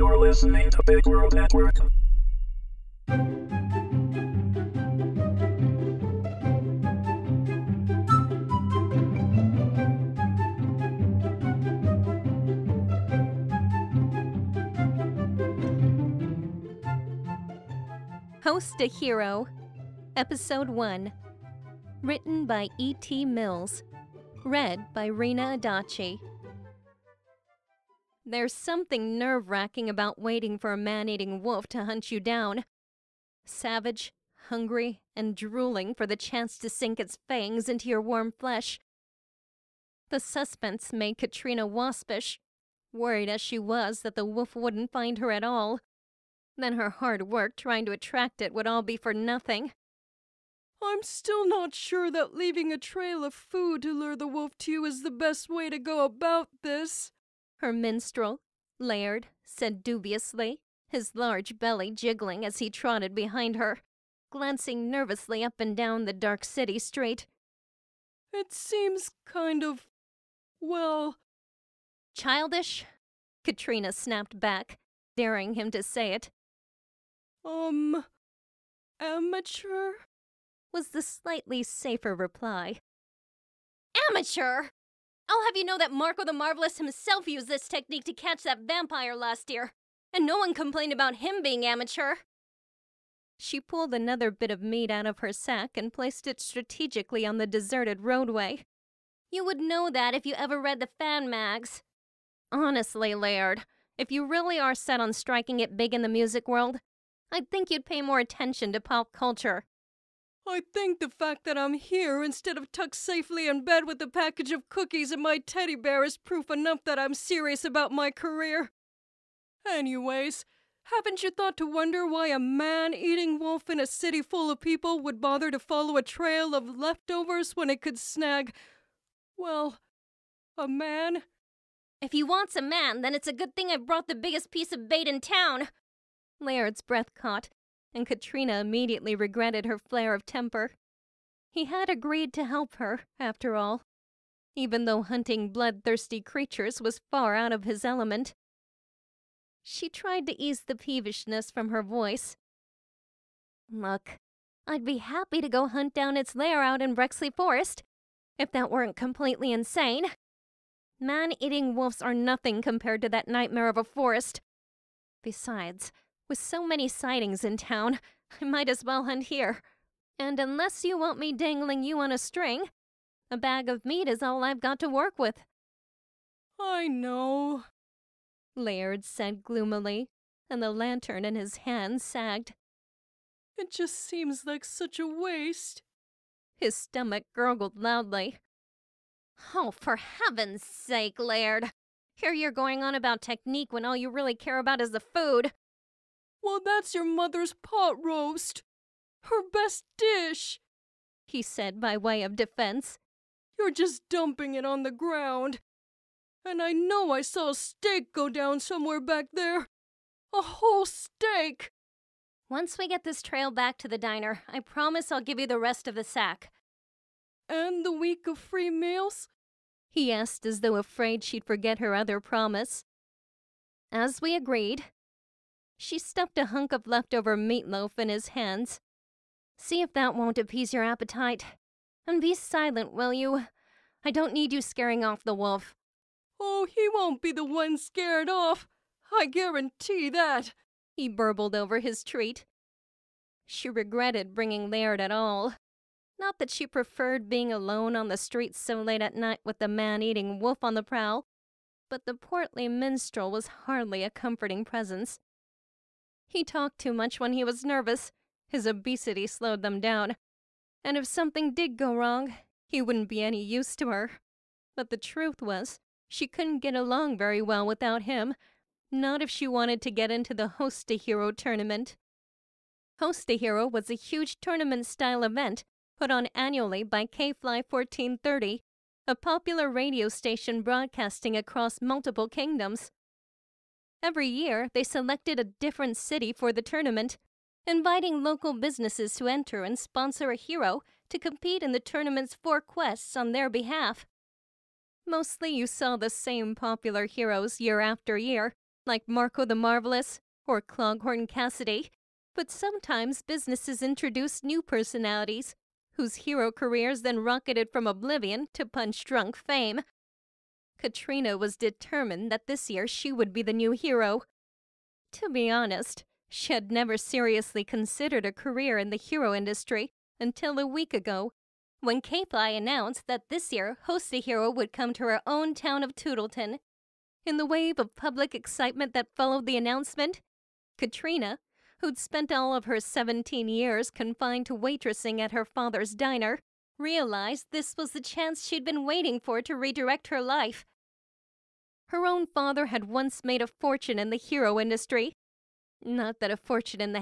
You're listening to Big World Network. Host a Hero, Episode 1. Written by E.T. Mills. Read by Rena Adachi. There's something nerve wracking about waiting for a man eating wolf to hunt you down. Savage, hungry, and drooling for the chance to sink its fangs into your warm flesh. The suspense made Katrina waspish, worried as she was that the wolf wouldn't find her at all. Then her hard work trying to attract it would all be for nothing. I'm still not sure that leaving a trail of food to lure the wolf to you is the best way to go about this. Her minstrel, Laird, said dubiously, his large belly jiggling as he trotted behind her, glancing nervously up and down the dark city street. It seems kind of. well. Childish? Katrina snapped back, daring him to say it. Um. amateur? was the slightly safer reply. Amateur! I'll have you know that Marco the Marvelous himself used this technique to catch that vampire last year, and no one complained about him being amateur. She pulled another bit of meat out of her sack and placed it strategically on the deserted roadway. You would know that if you ever read the fan mags. Honestly, Laird, if you really are set on striking it big in the music world, I'd think you'd pay more attention to pop culture. I think the fact that I'm here instead of tucked safely in bed with a package of cookies and my teddy bear is proof enough that I'm serious about my career. Anyways, haven't you thought to wonder why a man eating wolf in a city full of people would bother to follow a trail of leftovers when it could snag, well, a man? If he wants a man, then it's a good thing I brought the biggest piece of bait in town. Laird's breath caught, and Katrina immediately regretted her flare of temper. He had agreed to help her, after all, even though hunting bloodthirsty creatures was far out of his element. She tried to ease the peevishness from her voice. Look, I'd be happy to go hunt down its lair out in Brexley Forest, if that weren't completely insane. Man eating wolves are nothing compared to that nightmare of a forest. Besides, with so many sightings in town, I might as well hunt here. And unless you want me dangling you on a string, a bag of meat is all I've got to work with. I know, Laird said gloomily, and the lantern in his hand sagged. It just seems like such a waste. His stomach gurgled loudly. Oh, for heaven's sake, Laird! Here you're going on about technique when all you really care about is the food. Well, that's your mother's pot roast. Her best dish, he said by way of defense. You're just dumping it on the ground. And I know I saw a steak go down somewhere back there. A whole steak! Once we get this trail back to the diner, I promise I'll give you the rest of the sack. And the week of free meals? He asked as though afraid she'd forget her other promise. As we agreed, she stuffed a hunk of leftover meatloaf in his hands. See if that won't appease your appetite. And be silent, will you? I don't need you scaring off the wolf. Oh, he won't be the one scared off. I guarantee that, he burbled over his treat. She regretted bringing Laird at all. Not that she preferred being alone on the streets so late at night with the man eating wolf on the prowl, but the portly minstrel was hardly a comforting presence. He talked too much when he was nervous. His obesity slowed them down. And if something did go wrong, he wouldn't be any use to her. But the truth was, she couldn't get along very well without him, not if she wanted to get into the Host a Hero tournament. Host a Hero was a huge tournament style event put on annually by KFly 1430, a popular radio station broadcasting across multiple kingdoms. Every year, they selected a different city for the tournament, inviting local businesses to enter and sponsor a hero to compete in the tournament's four quests on their behalf. Mostly you saw the same popular heroes year after year, like Marco the Marvelous or Cloghorn Cassidy, but sometimes businesses introduced new personalities whose hero careers then rocketed from oblivion to punch drunk fame. Katrina was determined that this year she would be the new hero. To be honest, she had never seriously considered a career in the hero industry until a week ago, when K-Fly announced that this year Host a Hero would come to her own town of Toodleton. In the wave of public excitement that followed the announcement, Katrina, who'd spent all of her 17 years confined to waitressing at her father's diner, realized this was the chance she'd been waiting for to redirect her life. Her own father had once made a fortune in the hero industry. Not that a fortune in the